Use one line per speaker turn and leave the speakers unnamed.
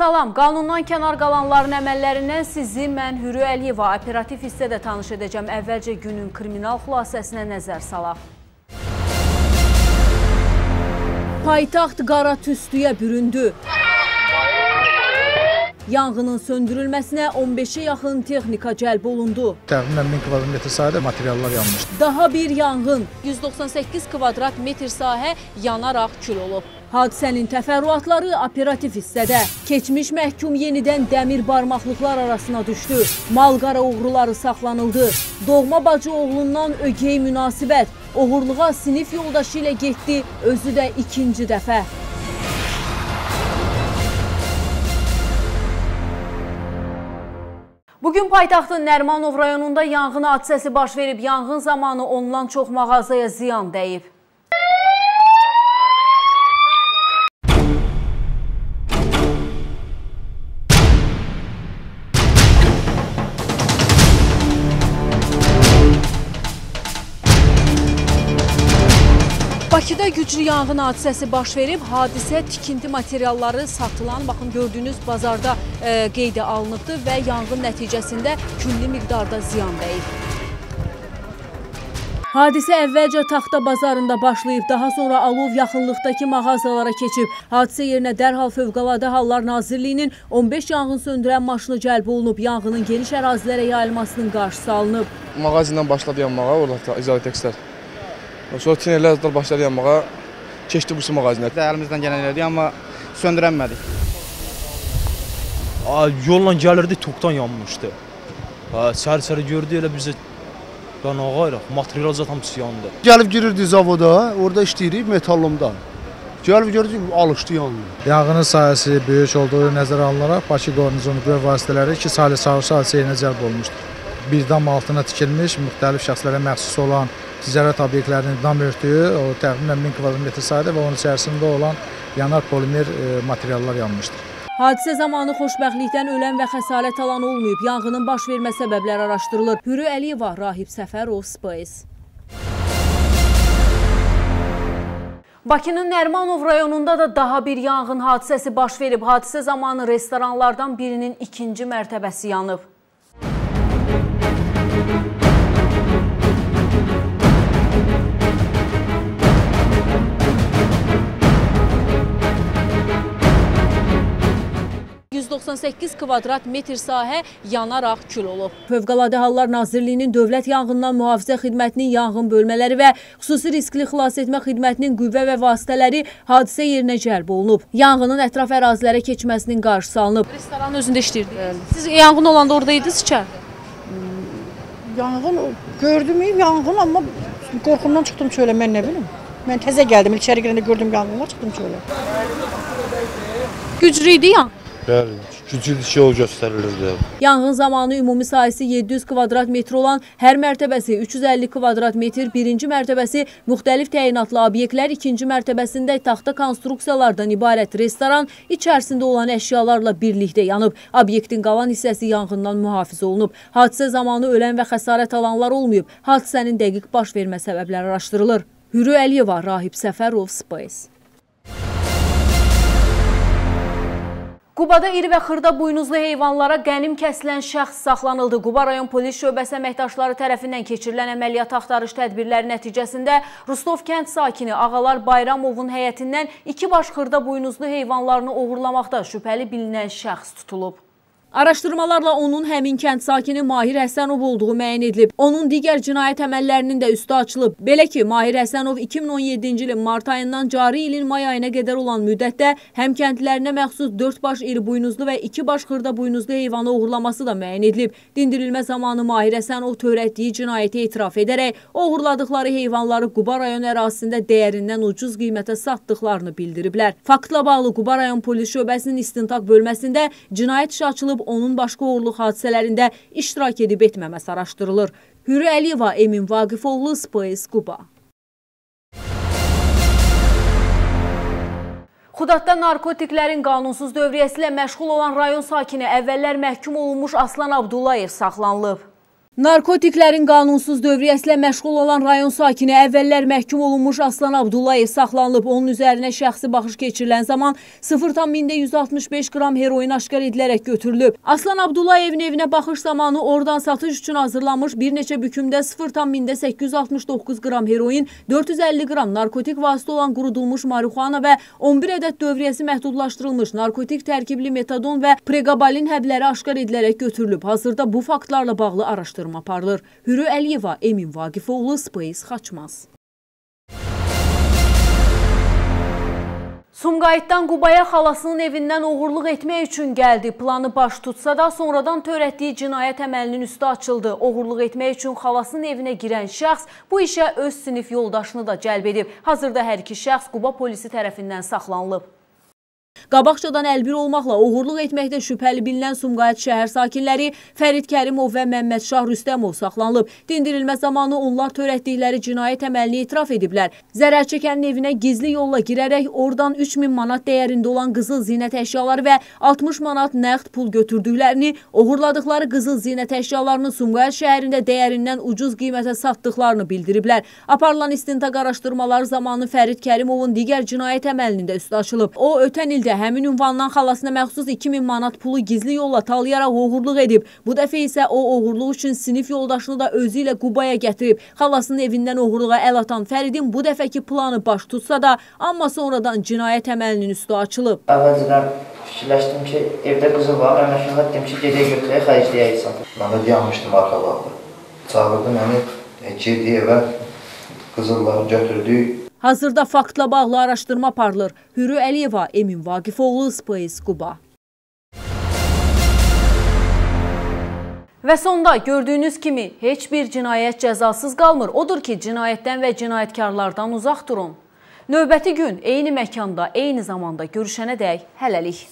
Salam, qanundan kənar qalanların əməllərindən sizi mən Hürü Əliyeva operativ hissədə tanış edəcəm. Əvvəlcə günün kriminal xülasəsinə nəzər salaq. Paytaxt qara tüstüyə büründü. Yanğının söndürülməsinə 15-ə yaxın texnika cəlb olundu.
Təxminən 1000 kvadrat sayda materiallar yanmışdı.
Daha bir yanğın 198 kvadrat metr sahə yanaraq kül olub. Hadisənin təfərrüatları operativ hissədə. Keçmiş məhkum yenidən dəmir barmaqlıqlar arasına düşdü. Malqara oğruları saxlanıldı. Doğma bacı oğlundan ögey münasibət. Oğurluğa sinif yoldaşı ilə getdi, özü də ikinci dəfə. Bugün paytaxtın Nərmanov rayonunda yanğın hadisəsi baş verib. Yanğın zamanı ondan çox mağazaya ziyan dəyib. Bakıda güclü yanğın hadisəsi baş verib. Hadisə tikinti materialları satılan, baxın gördüyünüz bazarda e, qeydə alınıbdır və yanğın nəticəsində külli miqdarda ziyan dəyib. Hadisə əvvəlcə taxta bazarında başlayıb, daha sonra alov yaxınlıqdakı mağazalara keçib. Hadisə yerinə dərhal Fövqəladə Hallar Nazirliyinin 15 yanğın söndürən maşını cəlb olunub. Yanğının geniş ərazilərə yayılmasının qarşısı alınıb.
Mağazindən başladı yanmağa, orada izalı tekstlər. Sonra tinerlər başladı yanmağa, keçdi bu mağazinə.
Əlimizdən gələn elədik, amma söndürənmədik.
Yolla gəlirdi, tokdan yanmışdı. Sər-sər gördü elə bizə yanağayrıq, material zat hamısı yandı.
Gəlib girirdi zavoda, orada işləyirik metallumda. Gəlib gördük, alışdı yandı.
Yanğının sahəsi böyük olduğu nəzərə alınaraq Bakı Qornizonu qüvvə vasitələri 2 saylı çağırış hadisə yerinə cəlb olunmuşdur. Bir dam altına tikilmiş müxtəlif şəxslərə məxsus olan ticarət obyektlərinin dam örtüyü, o təxminən 1000 kvadrat metr sayda və onun içərisində olan yanar polimer e, materiallar yanmışdır.
Hadisə zamanı xoşbəxtlikdən ölən və xəsarət alan olmayıb. Yanğının baş vermə səbəbləri araşdırılır. Hürü Əliyeva, Rahib Səfərov, Space. Bakının Nərmanov rayonunda da daha bir yanğın hadisəsi baş verib. Hadisə zamanı restoranlardan birinin ikinci mərtəbəsi yanıb. ...198 kvadrat metr sahə yanaraq kül olub. Fövqəladə Hallar Nazirliyinin Dövlət Yanğından Mühafizə Xidmətinin yanğın bölmələri və xüsusi riskli xilas etmə xidmətinin qüvvə və vasitələri hadisə yerinə cəlb olunub. Yanğının ətraf ərazilərə keçməsinin qarşısı alınıb. Restoranın özündə işləyirdiniz. Siz yanğın olanda oradaydınız içəridə?
Yanğın gördüm yanğın amma qorxumdan çıxdım çölə mən nə bilim. Mən təzə gəldim, içəri girəndə gördüm yanğınlar, çıxdım çölə.
Güclü idi yanğın.
Bəli, güclü yol göstərilirdi.
Yanğın zamanı ümumi sahəsi 700 kvadrat metr olan hər mərtəbəsi 350 kvadrat metr, birinci mərtəbəsi müxtəlif təyinatlı obyektlər, ikinci mərtəbəsində taxta konstruksiyalardan ibarət restoran içərisində olan əşyalarla birlikdə yanıb. Obyektin qalan hissəsi yanğından mühafizə olunub. Hadisə zamanı ölən və xəsarət alanlar olmayıb. Hadisənin dəqiq baş vermə səbəbləri araşdırılır. Hürü Əliyeva, Rahib Səfərov, Space. Qubada iri və xırda buynuzlu heyvanlara qənim kəsilən şəxs saxlanıldı. Quba rayon polis şöbəsi əməkdaşları tərəfindən keçirilən əməliyyat axtarış tədbirləri nəticəsində Rustov kənd sakini Ağalar Bayramovun həyətindən iki baş xırda buynuzlu heyvanlarını oğurlamaqda şübhəli bilinən şəxs tutulub. Araşdırmalarla onun həmin kənd sakini Mahir Həsənov olduğu müəyyən edilib. Onun digər cinayət əməllərinin də üstü açılıb. Belə ki, Mahir Həsənov 2017-ci ilin mart ayından cari ilin may ayına qədər olan müddətdə həm kəndlərinə məxsus 4 baş iri buynuzlu və 2 baş xırda buynuzlu heyvanı oğurlaması da müəyyən edilib. Dindirilmə zamanı Mahir Həsənov törətdiyi cinayəti etiraf edərək oğurladıkları heyvanları Quba rayon ərazisində dəyərindən ucuz qiymətə satdıqlarını bildiriblər. Faktla bağlı Quba rayon polis şöbəsinin istintaq bölməsində cinayət işi açılıb onun başqa uğurluq hadisələrində iştirak edib etməməsi araşdırılır. Hürü Əliyeva, Emin Vaqifoğlu, Space, Quba. Xudadda narkotiklərin qanunsuz dövriyyəsi ilə məşğul olan rayon sakini əvvəllər məhkum olunmuş Aslan Abdullayev saxlanılıb. Narkotiklərin qanunsuz dövriyyəsilə məşğul olan rayon sakini əvvəllər məhkum olunmuş Aslan Abdullayev saxlanılıb. Onun üzərinə şəxsi baxış keçirilən zaman 0,165 qram heroin aşkar edilərək götürülüb. Aslan Abdullayevin evinə baxış zamanı oradan satış üçün hazırlanmış bir neçə bükümdə 0,869 qram heroin, 450 qram narkotik vasitə olan qurudulmuş marihuana və 11 ədəd dövriyyəsi məhdudlaşdırılmış narkotik tərkibli metadon və pregabalin həbləri aşkar edilərək götürülüb. Hazırda bu faktlarla bağlı araşdırma araşdırma aparılır. Hürü Əliyeva, Emin Vaqifoğlu, Space Xaçmaz. Sumqayıtdan Qubaya xalasının evindən uğurluq etmək üçün gəldi. Planı baş tutsa da sonradan törətdiyi cinayət əməlinin üstü açıldı. Uğurluq etmək üçün xalasının evinə girən şəxs bu işə öz sinif yoldaşını da cəlb edib. Hazırda hər iki şəxs Quba polisi tərəfindən saxlanılıb. Qabaqcadan əlbir olmaqla uğurluq etməkdə şübhəli bilinən Sumqayıt şəhər sakinləri Fərid Kərimov və Məmməd Şah Rüstəmov saxlanılıb. Dindirilmə zamanı onlar törətdikləri cinayət əməlini etiraf ediblər. Zərər çəkənin evinə gizli yolla girərək oradan 3000 manat dəyərində olan qızıl zinət əşyaları və 60 manat nəqd pul götürdüklərini, uğurladıkları qızıl zinət əşyalarını Sumqayıt şəhərində dəyərindən ucuz qiymətə satdıqlarını bildiriblər. Aparılan istintaq araşdırmaları zamanı Fərid Kərimovun digər cinayət əməlinin də üstü açılıb. O, ötən ildə həmin ünvandan xalasına məxsus 2000 manat pulu gizli yolla talayaraq oğurluq edib. Bu dəfə isə o oğurluq üçün sinif yoldaşını da özü ilə Qubaya gətirib. Xalasının evindən oğurluğa əl atan Fəridin bu dəfəki planı baş tutsa da, amma sonradan cinayət əməlinin üstü açılıb.
Əvvəlcədən fikirləşdim ki, evdə qızı var, əməkşələ dedim ki, gedək götürək, xərcləyək satır.
Mən də dayanmışdım arxalarda. Çağırdı məni, e, girdi evə, qızılları götürdük,
Hazırda faktla bağlı araşdırma aparılır. Hürü Əliyeva, Emin Vaqifoğlu, Space Quba. Və sonda gördüyünüz kimi heç bir cinayət cəzasız qalmır. Odur ki, cinayətdən və cinayətkarlardan uzaq durun. Növbəti gün eyni məkanda, eyni zamanda görüşənə dək hələlik.